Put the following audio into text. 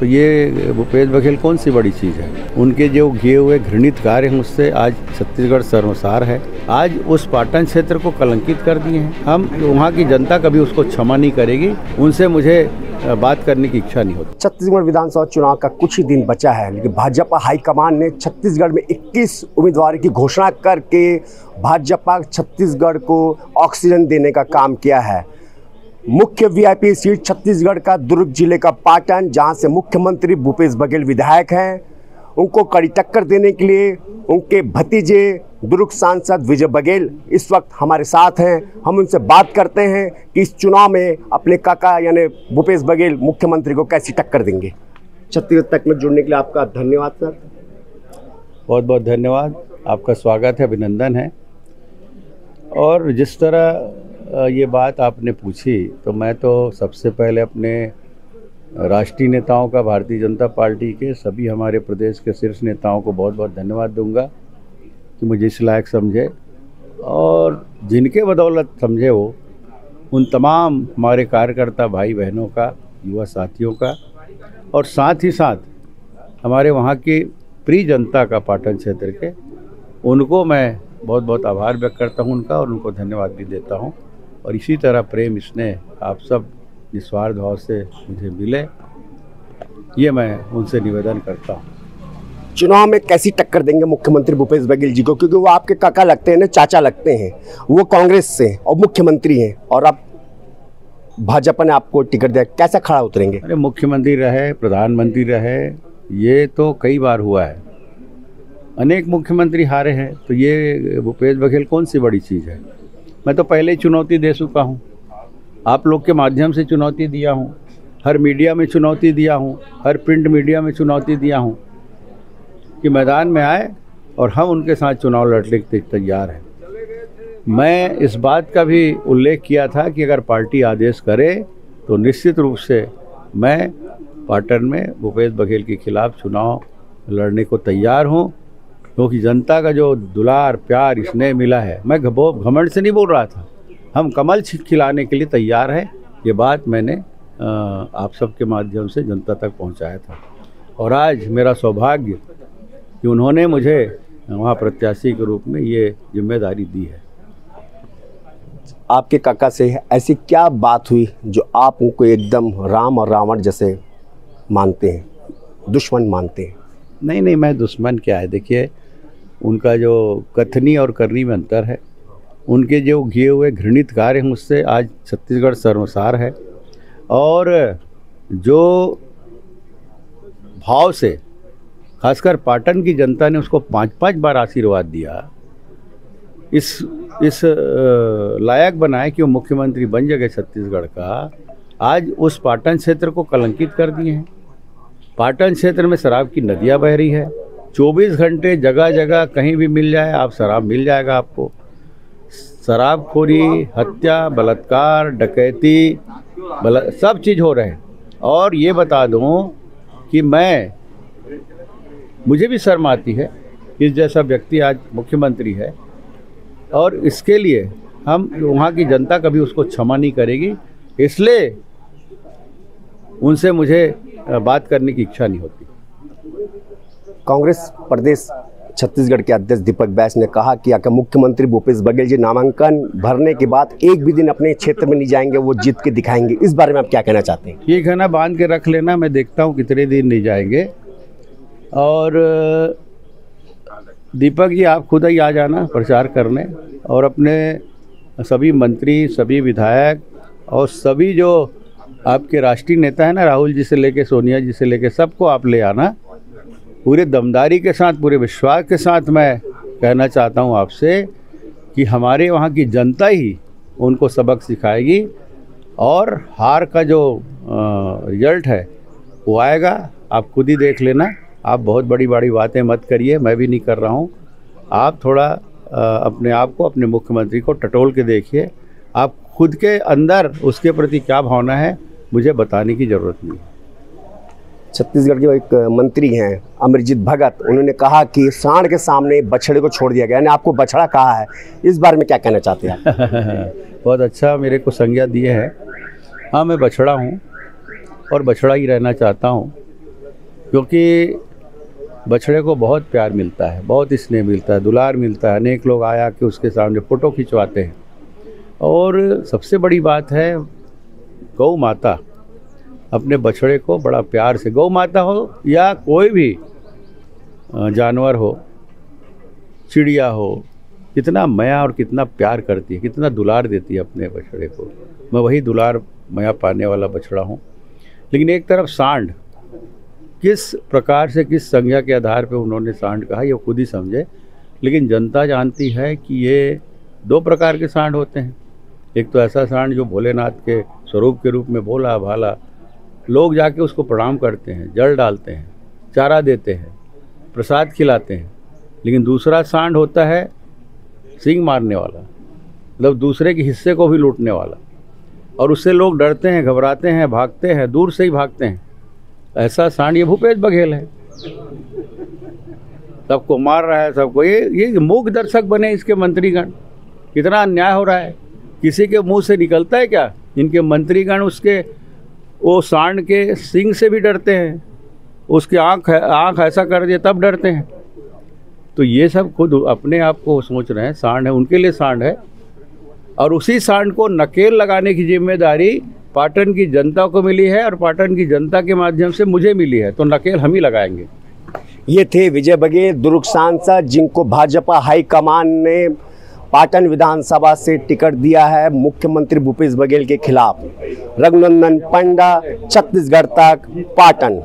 तो ये भूपेश बघेल कौन सी बड़ी चीज़ है? उनके जो किए हुए घृणित कार्य हैं, उससे आज छत्तीसगढ़ सर्वसार है। आज उस पाटन क्षेत्र को कलंकित कर दिए हैं। हम, वहाँ की जनता कभी उसको क्षमा नहीं करेगी। उनसे मुझे बात करने की इच्छा नहीं होती। छत्तीसगढ़ विधानसभा चुनाव का कुछ ही दिन बचा है, लेकिन भाजपा हाईकमान ने छत्तीसगढ़ में 21 उम्मीदवार की घोषणा करके भाजपा छत्तीसगढ़ को ऑक्सीजन देने का काम किया है। मुख्य वीआईपी सीट छत्तीसगढ़ का दुर्ग ज़िले का पाटन, जहाँ से मुख्यमंत्री भूपेश बघेल विधायक हैं। उनको कड़ी टक्कर देने के लिए उनके भतीजे दुर्ग सांसद विजय बघेल इस वक्त हमारे साथ हैं। हम उनसे बात करते हैं कि इस चुनाव में अपने काका यानी भूपेश बघेल मुख्यमंत्री को कैसी टक्कर देंगे। छत्तीसगढ़ तक में जुड़ने के लिए आपका धन्यवाद, सर। बहुत बहुत धन्यवाद। आपका स्वागत है, अभिनंदन है। और जिस तरह ये बात आपने पूछी तो मैं तो सबसे पहले अपने राष्ट्रीय नेताओं का, भारतीय जनता पार्टी के सभी हमारे प्रदेश के शीर्ष नेताओं को बहुत बहुत धन्यवाद दूँगा कि मुझे इस लायक समझे। और जिनके बदौलत समझे वो, उन तमाम हमारे कार्यकर्ता भाई बहनों का, युवा साथियों का, और साथ ही साथ हमारे वहाँ की प्रिय जनता का पाटन क्षेत्र के, उनको मैं बहुत बहुत आभार व्यक्त करता हूँ उनका और उनको धन्यवाद भी देता हूँ। और इसी तरह प्रेम स्नेह आप सब निस्वार्थ भाव से मुझे मिले ये मैं उनसे निवेदन करता हूँ। चुनाव में कैसी टक्कर देंगे मुख्यमंत्री भूपेश बघेल जी को? क्योंकि वो आपके काका लगते हैं ना चाचा लगते हैं। वो कांग्रेस से और मुख्यमंत्री हैं और अब भाजपा ने आपको टिकट दिया। कैसा खड़ा उतरेंगे? अरे मुख्यमंत्री रहे प्रधानमंत्री रहे ये तो कई बार हुआ है। अनेक मुख्यमंत्री हारे हैं तो ये भूपेश बघेल कौन सी बड़ी चीज़ है? मैं तो पहले ही चुनौती दे चुका हूँ। आप लोग के माध्यम से चुनौती दिया हूँ। हर मीडिया में चुनौती दिया हूँ, हर प्रिंट मीडिया में चुनौती दिया हूँ कि मैदान में आए और हम उनके साथ चुनाव लड़ने के तैयार हैं। मैं इस बात का भी उल्लेख किया था कि अगर पार्टी आदेश करे तो निश्चित रूप से मैं पाटन में भूपेश बघेल के खिलाफ चुनाव लड़ने को तैयार हूँ। क्योंकि जनता का जो दुलार प्यार स्नेह मिला है। मैं घबो घमंड से नहीं बोल रहा था। हम कमल खिलाने के लिए तैयार हैं। ये बात मैंने आप सब के माध्यम से जनता तक पहुँचाया था। और आज मेरा सौभाग्य कि उन्होंने मुझे वहाँ प्रत्याशी के रूप में ये ज़िम्मेदारी दी है। आपके काका से ऐसी क्या बात हुई जो आप उनको एकदम राम और रावण जैसे मानते हैं दुश्मन मानते हैं? नहीं नहीं मैं दुश्मन क्या है? देखिए उनका जो कथनी और करनी में अंतर है। उनके जो किए हुए घृणित कार्य हैं, उससे आज छत्तीसगढ़ सर्वसार है। और जो भाव से, खासकर पाटन की जनता ने उसको पाँच पाँच बार आशीर्वाद दिया, इस इस लायक बनाए कि वो मुख्यमंत्री बन जगह छत्तीसगढ़ का, आज उस पाटन क्षेत्र को कलंकित कर दिए हैं। पाटन क्षेत्र में शराब की नदियाँ बह रही है। 24 घंटे जगह जगह कहीं भी मिल जाए आप शराब मिल जाएगा आपको। शराबखोरी हत्या बलात्कार डकैती बला सब चीज़ हो रहे हैं। और ये बता दूँ कि मैं मुझे भी शर्म आती है इस जैसा व्यक्ति आज मुख्यमंत्री है और इसके लिए हम वहाँ की जनता कभी उसको क्षमा नहीं करेगी इसलिए उनसे मुझे बात करने की इच्छा नहीं होती। कांग्रेस प्रदेश छत्तीसगढ़ के अध्यक्ष दीपक बैस ने कहा कि अगर मुख्यमंत्री भूपेश बघेल जी नामांकन भरने के बाद एक भी दिन अपने क्षेत्र में नहीं जाएँगे, वो जीत के दिखाएँगे। इस बारे में आप क्या कहना चाहते हैं? ये है ना बाँध के रख लेना, मैं देखता हूँ कितने दिन नहीं जाएँगे। और, दीपक जी, आप खुद ही आ जाना प्रचार करने और अपने सभी मंत्री, सभी विधायक और सभी जो आपके राष्ट्रीय नेता हैं ना, राहुल जी से लेके सोनिया जी से लेके सबको आप ले आना। पूरे दमदारी के साथ, पूरे विश्वास के साथ मैं कहना चाहता हूँ आपसे कि हमारे वहाँ की जनता ही उनको सबक सिखाएगी और हार का जो रिज़ल्ट है वो आएगा। आप खुद ही देख लेना। आप बहुत बड़ी बड़ी बातें मत करिए, मैं भी नहीं कर रहा हूँ। आप थोड़ा अपने आप को, अपने मुख्यमंत्री को टटोल के देखिए। आप खुद के अंदर उसके प्रति क्या भावना है, मुझे बताने की ज़रूरत नहीं छत्तीसगढ़ के एक मंत्री हैं, अमरजीत भगत। उन्होंने कहा कि सांड के सामने बछड़े को छोड़ दिया गया। यानी आपको बछड़ा कहा है? इस बारे में क्या कहना चाहते हैं बहुत अच्छा मेरे को संज्ञा दिए है। हाँ मैं बछड़ा हूँ और बछड़ा ही रहना चाहता हूँ, क्योंकि बछड़े को बहुत प्यार मिलता है, बहुत स्नेह मिलता है, दुलार मिलता है। अनेक लोग आया कि उसके सामने फ़ोटो खिंचवाते हैं। और सबसे बड़ी बात है, गौ माता। अपने बछड़े को बड़ा प्यार से, गौ माता हो या कोई भी जानवर हो, चिड़िया हो, कितना मया और कितना प्यार करती है, कितना दुलार देती है अपने बछड़े को। मैं वही दुलार, मया पाने वाला बछड़ा हूँ। लेकिन एक तरफ़ सांड, किस प्रकार से, किस संज्ञा के आधार पर उन्होंने सांड कहा, ये खुद ही समझे। लेकिन जनता जानती है कि ये दो प्रकार के सांड होते हैं। एक तो ऐसा सांड जो भोलेनाथ के स्वरूप के रूप में भोला भाला लोग जाके उसको प्रणाम करते हैं, जल डालते हैं, चारा देते हैं, प्रसाद खिलाते हैं। लेकिन दूसरा सांड होता है सिंग मारने वाला मतलब दूसरे के हिस्से को भी लूटने वाला। और उससे लोग डरते हैं, घबराते हैं, भागते हैं, दूर से ही भागते हैं। ऐसा सांड ये भूपेश बघेल है। सबको मार रहा है, सबको ये ये मूक दर्शक बने इसके मंत्रीगण। कितना अन्याय हो रहा है। किसी के मुँह से निकलता है क्या? इनके मंत्रीगण उसके वो सांड के सिंग से भी डरते हैं। उसकी आँख आँख ऐसा कर दिया, तब डरते हैं। तो ये सब खुद अपने आप को सोच रहे हैं, सांड है, उनके लिए सांड है। और उसी सांड को नकेल लगाने की ज़िम्मेदारी पाटन की जनता को मिली है और पाटन की जनता के माध्यम से मुझे मिली है तो नकेल हम ही लगाएँगे। ये थे विजय बघेल, दुर्ग सांसद, जिनको भाजपा हाईकमान ने पाटन विधानसभा से टिकट दिया है मुख्यमंत्री भूपेश बघेल के खिलाफ। रघुनंदन पंडा, छत्तीसगढ़ तक पाटन।